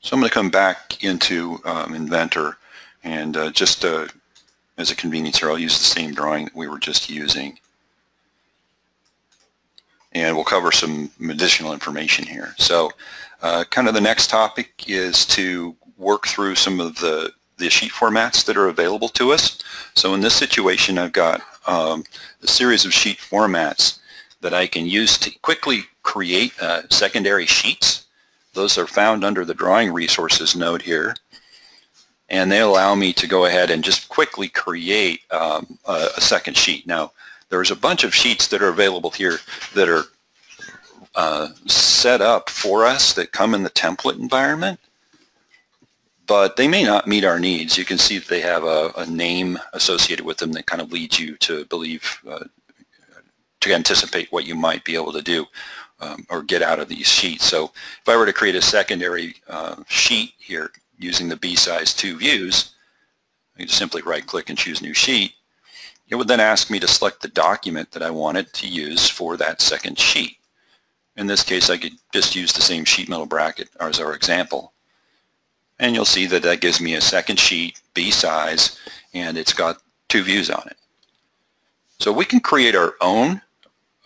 So I'm going to come back into um, Inventor and uh, just uh, as a convenience here, I'll use the same drawing that we were just using. And we'll cover some additional information here. So uh, kind of the next topic is to work through some of the, the sheet formats that are available to us. So in this situation, I've got um, a series of sheet formats that I can use to quickly create uh, secondary sheets those are found under the drawing resources node here. And they allow me to go ahead and just quickly create um, a, a, second sheet. Now, there's a bunch of sheets that are available here that are uh, set up for us that come in the template environment, but they may not meet our needs. You can see that they have a, a name associated with them that kind of leads you to believe, uh, to anticipate what you might be able to do um, or get out of these sheets. So if I were to create a secondary uh, sheet here using the B-size 2 views, I just simply right-click and choose New Sheet. It would then ask me to select the document that I wanted to use for that second sheet. In this case, I could just use the same sheet metal bracket as our example. And you'll see that that gives me a second sheet, B-size, and it's got two views on it. So we can create our own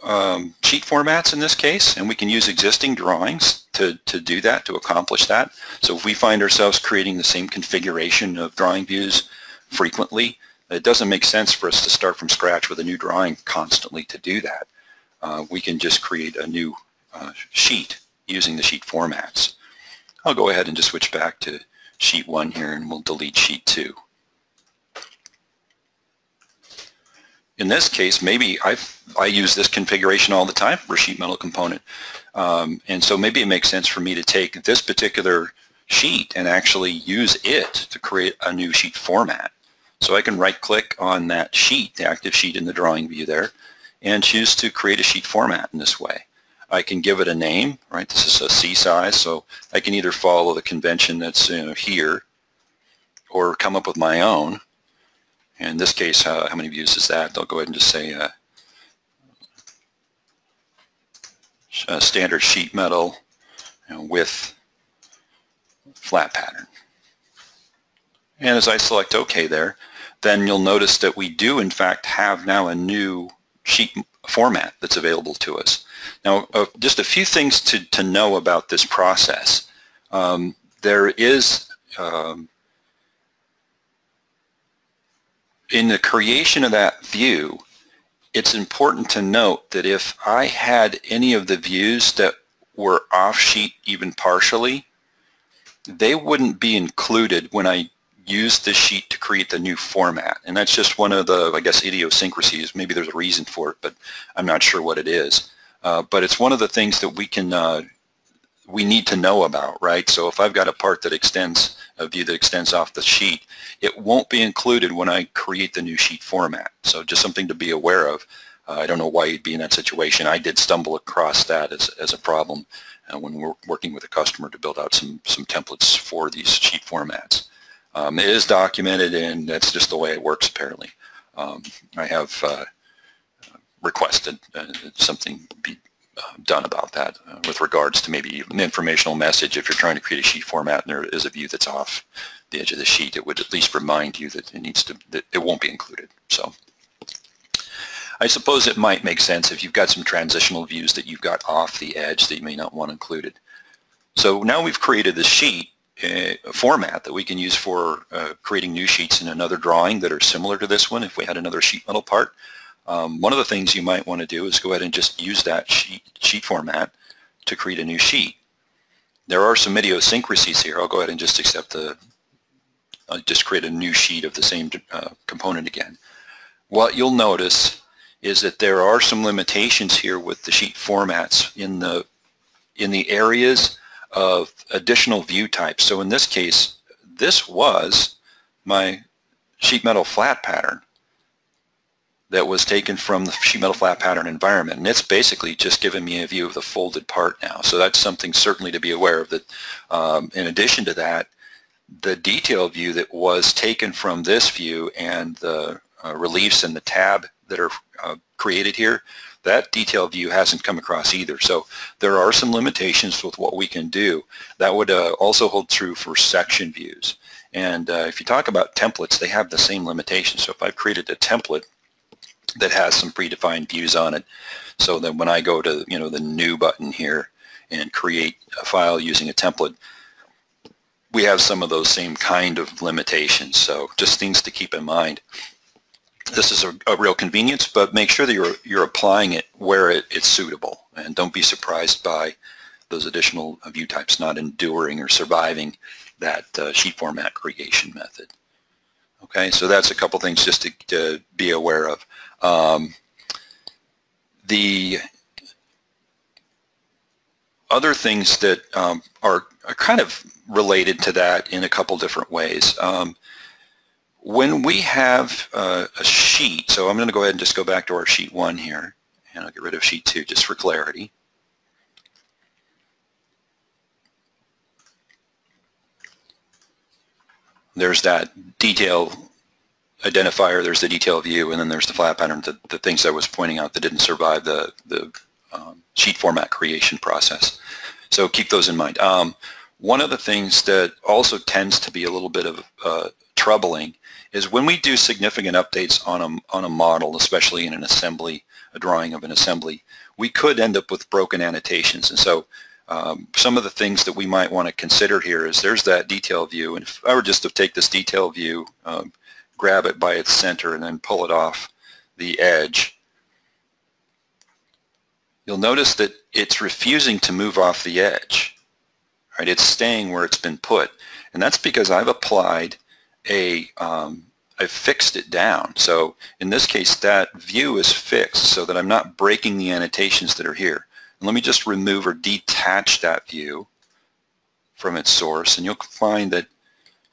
um, sheet formats in this case, and we can use existing drawings to, to do that, to accomplish that. So if we find ourselves creating the same configuration of drawing views frequently, it doesn't make sense for us to start from scratch with a new drawing constantly to do that. Uh, we can just create a new uh, sheet using the sheet formats. I'll go ahead and just switch back to sheet 1 here and we'll delete sheet 2. In this case, maybe I I use this configuration all the time for sheet metal component. Um, and so maybe it makes sense for me to take this particular sheet and actually use it to create a new sheet format. So I can right click on that sheet, the active sheet in the drawing view there, and choose to create a sheet format in this way. I can give it a name, right? This is a C size, so I can either follow the convention that's you know, here or come up with my own. In this case, uh, how many views is that? They'll go ahead and just say uh, standard sheet metal you know, with flat pattern. And as I select OK there, then you'll notice that we do in fact have now a new sheet format that's available to us. Now, uh, just a few things to, to know about this process. Um, there is um, in the creation of that view, it's important to note that if I had any of the views that were off sheet even partially, they wouldn't be included when I use this sheet to create the new format. And that's just one of the, I guess, idiosyncrasies. Maybe there's a reason for it, but I'm not sure what it is. Uh, but it's one of the things that we can uh, we need to know about, right? So if I've got a part that extends, a view that extends off the sheet, it won't be included when I create the new sheet format. So just something to be aware of. Uh, I don't know why you'd be in that situation. I did stumble across that as, as a problem uh, when we're working with a customer to build out some, some templates for these sheet formats. Um, it is documented and that's just the way it works apparently. Um, I have uh, requested uh, something be done about that uh, with regards to maybe an informational message. If you're trying to create a sheet format and there is a view that's off the edge of the sheet, it would at least remind you that it needs to, that it won't be included. So I suppose it might make sense if you've got some transitional views that you've got off the edge that you may not want included. So now we've created this sheet a format that we can use for uh, creating new sheets in another drawing that are similar to this one if we had another sheet metal part. Um, one of the things you might want to do is go ahead and just use that sheet, sheet format to create a new sheet. There are some idiosyncrasies here. I'll go ahead and just accept the, I'll just create a new sheet of the same uh, component again. What you'll notice is that there are some limitations here with the sheet formats in the, in the areas of additional view types. So in this case, this was my sheet metal flat pattern that was taken from the sheet metal flat pattern environment. And it's basically just giving me a view of the folded part now. So that's something certainly to be aware of. That um, In addition to that, the detail view that was taken from this view and the uh, reliefs and the tab that are uh, created here, that detail view hasn't come across either. So there are some limitations with what we can do. That would uh, also hold true for section views. And uh, if you talk about templates, they have the same limitations. So if I've created a template that has some predefined views on it, so that when I go to you know the new button here and create a file using a template, we have some of those same kind of limitations. So just things to keep in mind. This is a, a real convenience, but make sure that you're, you're applying it where it, it's suitable. And don't be surprised by those additional view types not enduring or surviving that uh, sheet format creation method. Okay, so that's a couple things just to, to be aware of. Um, the other things that um, are, are, kind of related to that in a couple different ways. Um, when we have uh, a sheet, so I'm going to go ahead and just go back to our sheet one here, and I'll get rid of sheet two just for clarity. There's that detail identifier, there's the detail view, and then there's the flat pattern, the, the things I was pointing out that didn't survive the, the um, sheet format creation process. So keep those in mind. Um, one of the things that also tends to be a little bit of uh, troubling is when we do significant updates on a, on a model, especially in an assembly, a drawing of an assembly, we could end up with broken annotations. And so um, some of the things that we might want to consider here is there's that detail view. And if I were just to take this detail view, um, grab it by its center and then pull it off the edge, you'll notice that it's refusing to move off the edge. Right? It's staying where it's been put. And that's because I've applied a, um, I've fixed it down. So in this case, that view is fixed so that I'm not breaking the annotations that are here. And let me just remove or detach that view from its source. And you'll find that,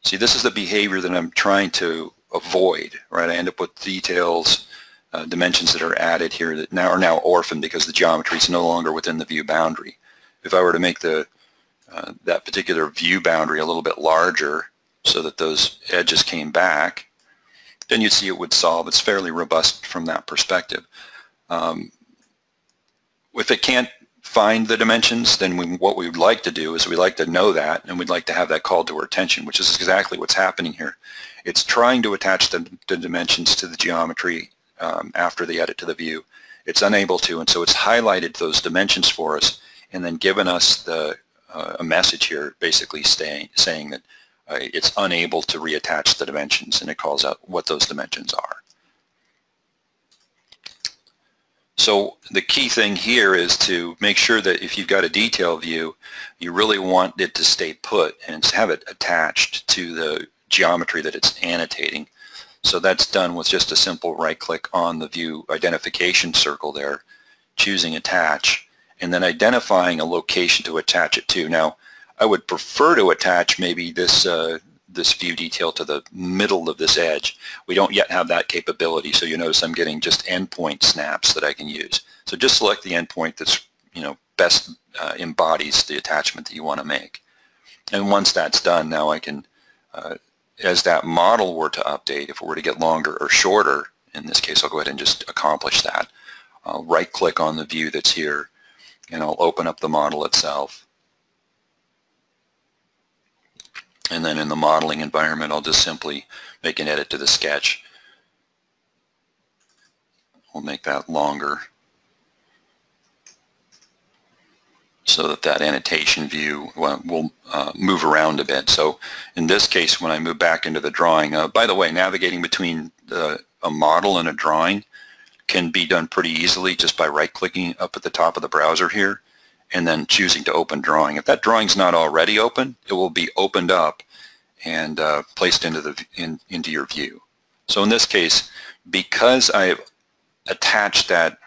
see, this is the behavior that I'm trying to avoid, right? I end up with details, uh, dimensions that are added here that now are now orphaned because the geometry is no longer within the view boundary. If I were to make the uh, that particular view boundary a little bit larger so that those edges came back, then you'd see it would solve. It's fairly robust from that perspective. Um, if it can't find the dimensions, then we, what we would like to do is we'd like to know that and we'd like to have that called to our attention, which is exactly what's happening here. It's trying to attach the, the dimensions to the geometry um, after the edit to the view. It's unable to, and so it's highlighted those dimensions for us and then given us the, uh, a message here basically saying that uh, it's unable to reattach the dimensions and it calls out what those dimensions are. So the key thing here is to make sure that if you've got a detail view, you really want it to stay put and have it attached to the geometry that it's annotating. So that's done with just a simple right click on the view identification circle there, choosing attach, and then identifying a location to attach it to. Now, I would prefer to attach maybe this uh, this view detail to the middle of this edge. We don't yet have that capability, so you notice I'm getting just endpoint snaps that I can use. So just select the endpoint that's you know best uh, embodies the attachment that you want to make. And once that's done, now I can uh, as that model were to update, if it were to get longer or shorter, in this case I'll go ahead and just accomplish that. I'll right click on the view that's here and I'll open up the model itself. And then in the modeling environment I'll just simply make an edit to the sketch. We'll make that longer. so that that annotation view will uh, move around a bit. So in this case, when I move back into the drawing, uh, by the way, navigating between the, a model and a drawing can be done pretty easily just by right-clicking up at the top of the browser here and then choosing to open drawing. If that drawing's not already open, it will be opened up and uh, placed into, the, in, into your view. So in this case, because I've attached that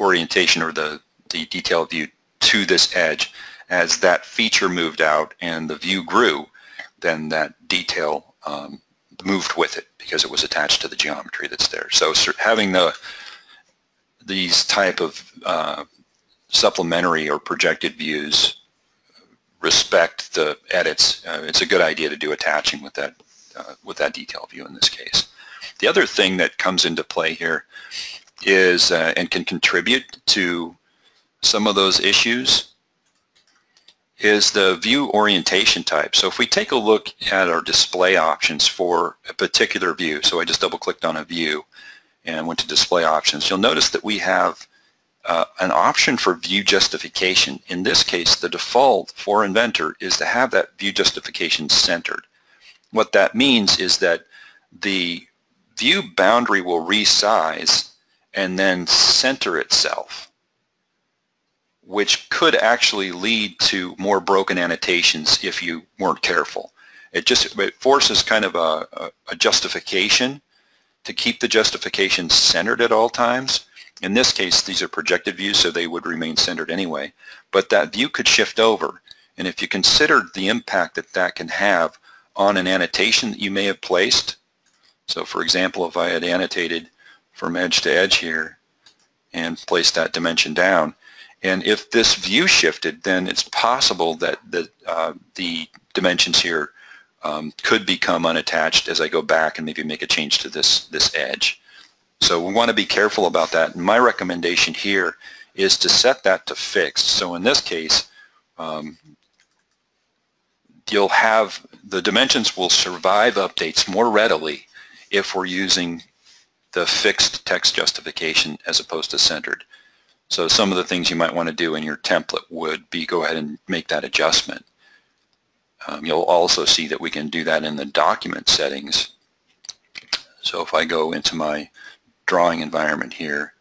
orientation or the, the detail view to this edge. As that feature moved out and the view grew, then that detail um, moved with it because it was attached to the geometry that's there. So having the these type of uh, supplementary or projected views respect the edits, uh, it's a good idea to do attaching with that uh, with that detail view in this case. The other thing that comes into play here is uh, and can contribute to some of those issues is the view orientation type. So if we take a look at our display options for a particular view, so I just double clicked on a view and went to display options, you'll notice that we have uh, an option for view justification. In this case, the default for Inventor is to have that view justification centered. What that means is that the view boundary will resize and then center itself, which could actually lead to more broken annotations if you weren't careful. It just it forces kind of a, a, a justification to keep the justification centered at all times. In this case, these are projected views, so they would remain centered anyway. But that view could shift over. And if you consider the impact that that can have on an annotation that you may have placed, so for example, if I had annotated from edge to edge here and placed that dimension down. And if this view shifted, then it's possible that the, uh, the dimensions here um, could become unattached as I go back and maybe make a change to this, this edge. So we want to be careful about that. And my recommendation here is to set that to fixed. So in this case, um, you'll have the dimensions will survive updates more readily if we're using the fixed text justification as opposed to centered. So some of the things you might want to do in your template would be go ahead and make that adjustment. Um, you'll also see that we can do that in the document settings. So if I go into my drawing environment here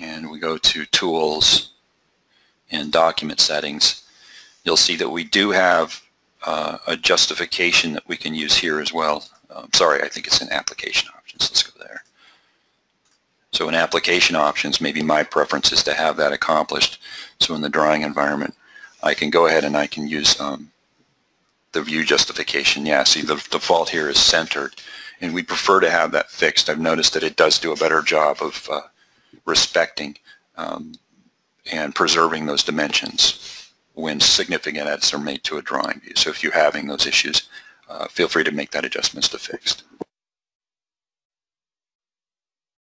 and we go to tools and document settings, you'll see that we do have uh, a justification that we can use here as well. Um, sorry, I think it's in application options. Let's go there. So in application options, maybe my preference is to have that accomplished. So in the drawing environment, I can go ahead and I can use um, the view justification. Yeah, see the default here is centered and we prefer to have that fixed. I've noticed that it does do a better job of uh, respecting um, and preserving those dimensions when significant edits are made to a drawing view. So if you're having those issues, uh, feel free to make that adjustments to fixed.